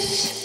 this